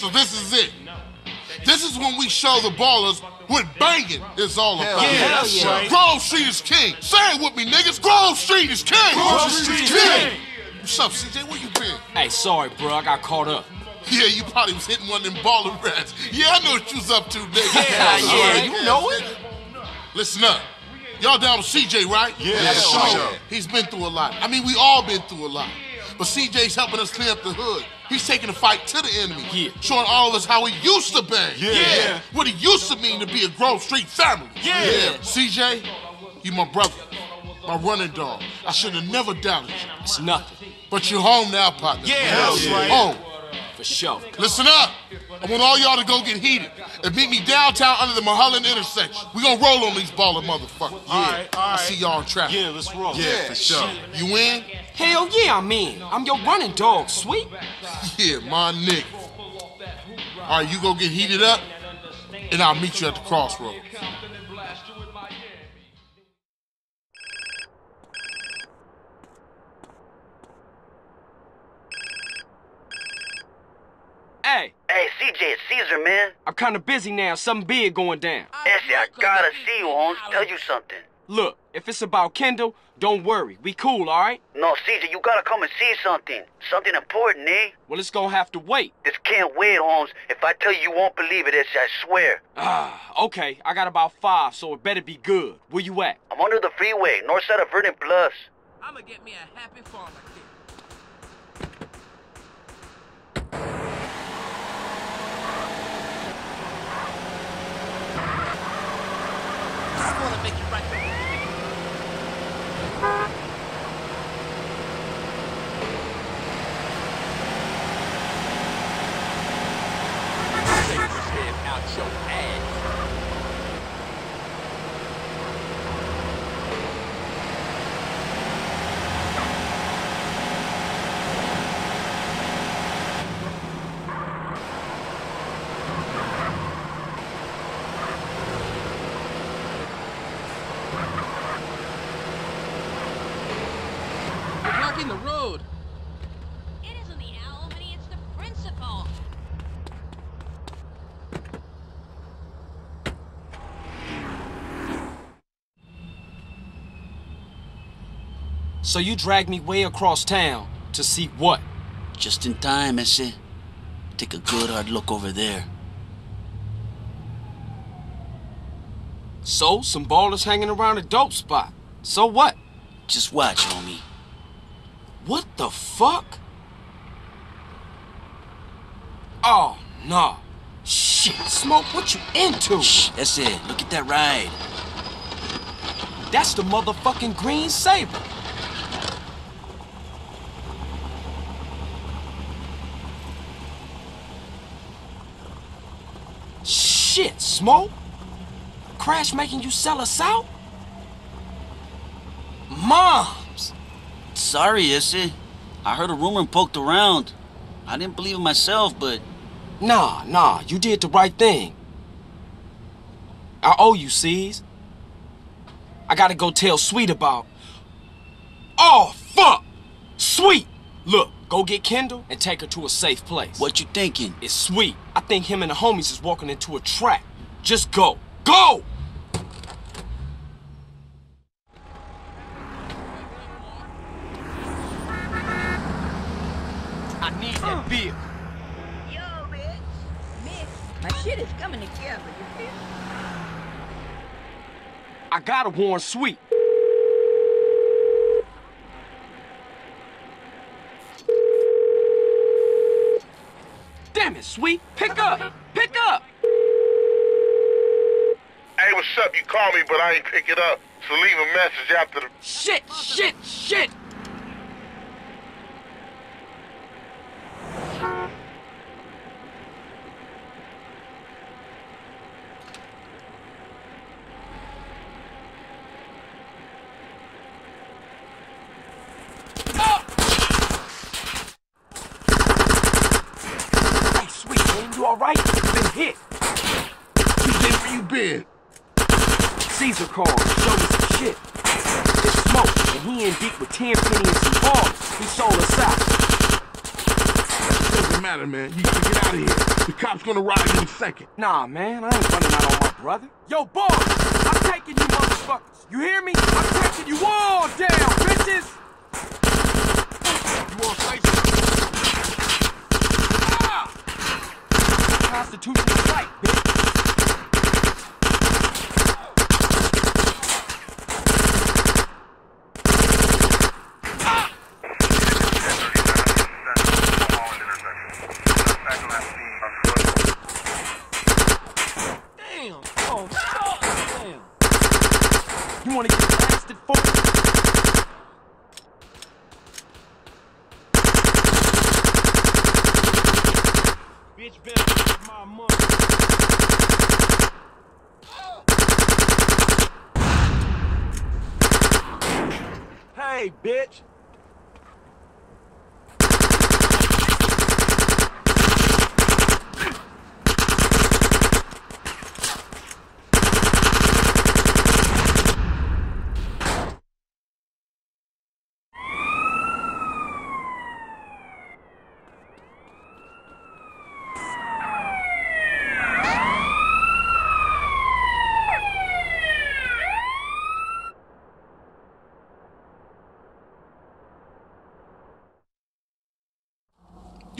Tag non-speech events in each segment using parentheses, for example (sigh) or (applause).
So this is it. This is when we show the Ballas what banging is all about. yeah, that's right. Grove Street is king. Say it with me, niggas. Grove Street is king. Grove Street is king. What's up, CJ? Where you been? Hey, sorry, bro. I got caught up. Yeah, you probably was hitting one of them Balla rats. Yeah, I know what you was up to, nigga. Yeah, yeah, Alright, you know it. Listen up. Y'all down with CJ, right? Yeah, So, sure. He's been through a lot. I mean, we all been through a lot. But CJ's helping us clean up the hood. He's taking the fight to the enemy. Yeah. Showing all of us how he used to bang. Yeah. Yeah. What it used to mean to be a Grove Street family. Yeah. CJ, you my brother. My running dog. I should have never doubted you. It's nothing. But you're home now, partner. Yeah, that's right. Home. For sure. Listen up. I want all y'all to go get heated and meet me downtown under the Mulholland intersection. We gonna roll on these Balla motherfuckers. All right, all I see y'all in traffic. Yeah, let's roll. Yeah, for sure. You in? Hell yeah, I'm in. I'm your running dog, sweet. (laughs) Yeah, my nigga. All right, you go get heated up, and I'll meet you at the crossroads. Hey, Hey, CJ, it's Caesar, man. I'm kind of busy now. Something big going down. ese, I gotta see you, Holmes. Tell you something. Look, if it's about Kendl, don't worry. We cool, all right? No, Caesar, you gotta come and see something. Something important, eh? Well, it's gonna have to wait. This can't wait, Holmes. If I tell you, you won't believe it, ese, I swear. Ah, okay. I got about five, so it better be good. Where you at? I'm under the freeway, north side of Vernon Plus. I'ma get me a happy farmer kid. Just gonna make it right We're blocking the road. It isn't the owl, honey, it's the principal. So you dragged me way across town to see what? Just in time, ese. Take a good hard look over there. So, some Ballas hanging around a dope spot. So what? Just watch, homie. What the fuck? Oh, no. Shit, Smoke, what you into? Shh, that's it. Look at that ride. That's the motherfucking Green Sabre. Shit, Smoke? Crash making you sell us out? Moms! Sorry, ese. I heard a rumor and poked around. I didn't believe it myself, but Nah, nah, you did the right thing. I owe you, C's. I gotta go tell Sweet about. Oh, fuck! Sweet! Look, go get Kendl and take her to a safe place. what you thinking? It's Sweet. I think him and the homies is walking into a trap. Just go. Go! I need that beer. Yo, bitch. Miss, my shit is coming together, you feel? I gotta warn Sweet. Damn it, Sweet. Pick up. Pick up. Hey, what's up? You call me, but I ain't pick it up. So leave a message after the. Shit, shit, shit. Hey, You alright? Been hit. CJ, where you been? Caesar called, showed me some shit. It's smoke, and he in deep with Tenpenny and some Ballas. He sold us out. Doesn't matter, man. You gotta get out of here. The cop's gonna ride you in a second. Nah, man, I ain't running out on my brother. Yo, boss, I'm taking you motherfuckers. You hear me? I'm taking you all down, bitches. You wanna say something? Ah! Constitutional right, bitch. Oh. You wanna get blasted for? Bitch better get my money. Hey, bitch.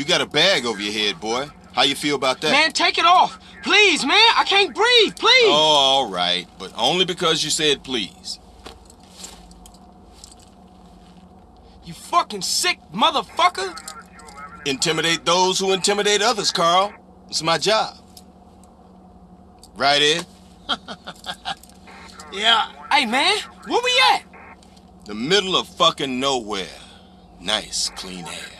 You got a bag over your head, boy. How you feel about that? Man, take it off. Please, man. I can't breathe. Please. Oh, all right, but only because you said please. You fucking sick motherfucker. Intimidate those who intimidate others, Carl. It's my job. Right, Ed? (laughs) Yeah. Hey, man, where we at? The middle of fucking nowhere. Nice, clean air.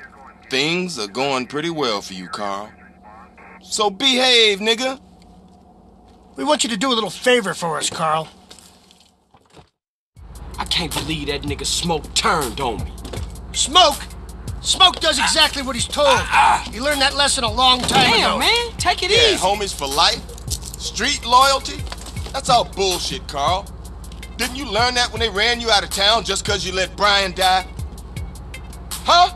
Things are going pretty well for you, Carl. So behave, nigga. We want you to do a little favor for us, Carl. I can't believe that nigga Smoke turned on me. Smoke! Smoke does exactly what he's told. Ah, ah. He learned that lesson a long time Damn, ago. man, take it Yeah, easy. homies for life. Street loyalty. That's all bullshit, Carl. Didn't you learn that when they ran you out of town just because you let Brian die? Huh?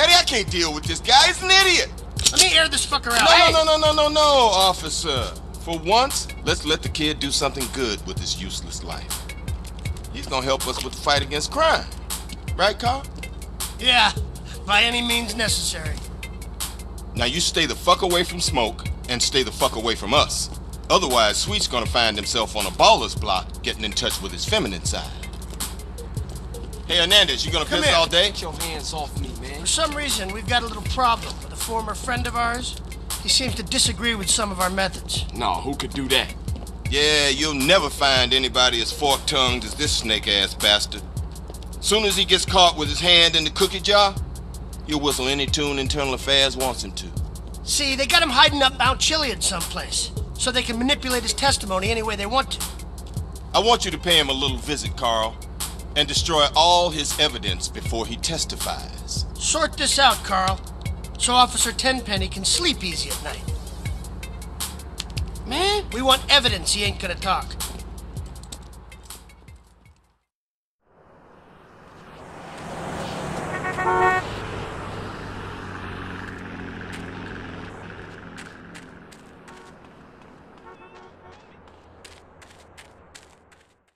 Eddie, I can't deal with this guy. He's an idiot. Let me air this fucker out. No, Hey! no, no, no, no, no, no, officer. For once, let's let the kid do something good with his useless life. He's gonna help us with the fight against crime. Right, Carl? Yeah, by any means necessary. Now you stay the fuck away from smoke and stay the fuck away from us. Otherwise, Sweet's gonna find himself on a baller's block getting in touch with his feminine side. Hey, Hernandez, you gonna Come piss here. all day? Get your hands off me, man. For some reason, we've got a little problem with a former friend of ours. He seems to disagree with some of our methods. No, who could do that? Yeah, you'll never find anybody as fork-tongued as this snake-ass bastard. Soon as he gets caught with his hand in the cookie jar, he'll whistle any tune Internal Affairs wants him to. See, they got him hiding up Mount Chiliad someplace, so they can manipulate his testimony any way they want to. I want you to pay him a little visit, Carl, and destroy all his evidence before he testifies. Sort this out, Carl, so Officer Tenpenny can sleep easy at night. Man, We want evidence he ain't gonna talk.